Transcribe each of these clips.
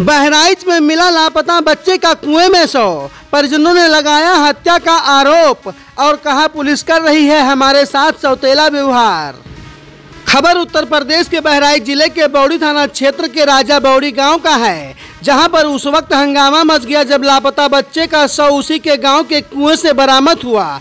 बहराइच में मिला लापता बच्चे का कुएँ में सो परिजनों ने लगाया हत्या का आरोप और कहा पुलिस कर रही है हमारे साथ सौतेला व्यवहार। खबर उत्तर प्रदेश के बहराइच ज़िले के बौड़ी थाना क्षेत्र के राजा बौड़ी गाँव का है, जहाँ पर उस वक्त हंगामा मच गया जब लापता बच्चे का शव उसी के गाँव के कुएँ से बरामद हुआ।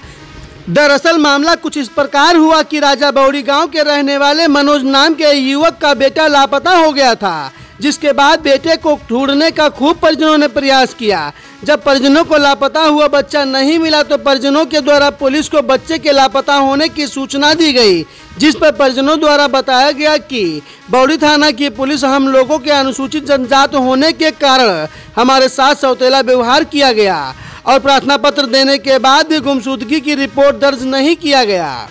दरअसल मामला कुछ इस प्रकार हुआ कि राजा बौड़ी गाँव के रहने वाले मनोज नाम के युवक का बेटा लापता हो गया था। जिसके बाद बेटे को ढूँढने का खूब परिजनों ने प्रयास किया। जब परिजनों को लापता हुआ बच्चा नहीं मिला तो परिजनों के द्वारा पुलिस को बच्चे के लापता होने की सूचना दी गई, जिस पर परिजनों द्वारा बताया गया कि बौड़ी थाना की पुलिस हम लोगों के अनुसूचित जनजात होने के कारण हमारे साथ सौतेला व्यवहार किया गया और प्रार्थना पत्र देने के बाद भी गुमशुदगी की रिपोर्ट दर्ज नहीं किया गया।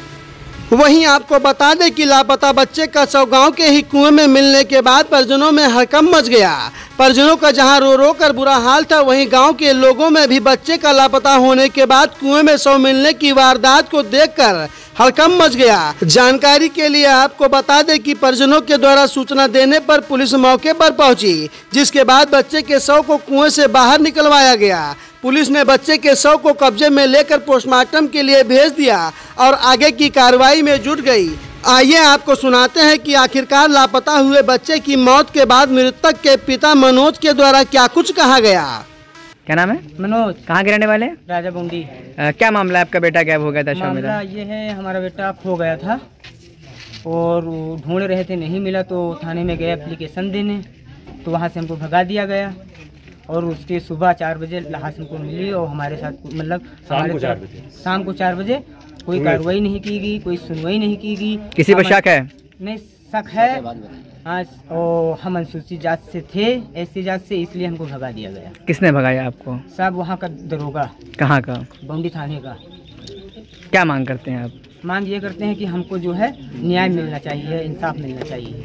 वहीं आपको बता दें कि लापता बच्चे का शव गाँव के ही कुएँ में मिलने के बाद परिजनों में हड़कम मच गया। परिजनों का जहाँ रो रो कर बुरा हाल था, वहीं गाँव के लोगों में भी बच्चे का लापता होने के बाद कुएँ में शव मिलने की वारदात को देखकर हड़कम मच गया। जानकारी के लिए आपको बता दें कि परिजनों के द्वारा सूचना देने पर पुलिस मौके पर पहुँची, जिसके बाद बच्चे के शव को कुएँ से बाहर निकलवाया गया। पुलिस ने बच्चे के शव को कब्जे में लेकर पोस्टमार्टम के लिए भेज दिया और आगे की कार्रवाई में जुट गई। आइए आपको सुनाते हैं कि आखिरकार लापता हुए बच्चे की मौत के बाद मृतक के पिता मनोज के द्वारा क्या कुछ कहा गया। क्या नाम है? मनोज। कहाँ के रहने वाले राजा बुंडी अ, क्या मामला है? आपका बेटा गायब हो गया था शाम मामला में ये है हमारा बेटा खो गया था और ढूंढ रहे थे नहीं मिला तो थाने में गए एप्लीकेशन देने। तो वहाँ से हमको भगा दिया गया और उसके सुबह चार बजे लाश हमको मिली और हमारे साथ मतलब शाम को चार बजे। शाम को चार बजे कोई कार्रवाई नहीं की गई कोई सुनवाई नहीं की गई। किसी पर शक है? नहीं शक है। हाँ और हम अनुसूचित जात से थे ऐसी जात से इसलिए हमको भगा दिया गया। किसने भगाया आपको? साहब वहाँ का दरोगा। कहाँ का? बौंडी थाने का। क्या मांग करते हैं आप? मांग ये करते हैं कि हमको जो है न्याय मिलना चाहिए इंसाफ मिलना चाहिए।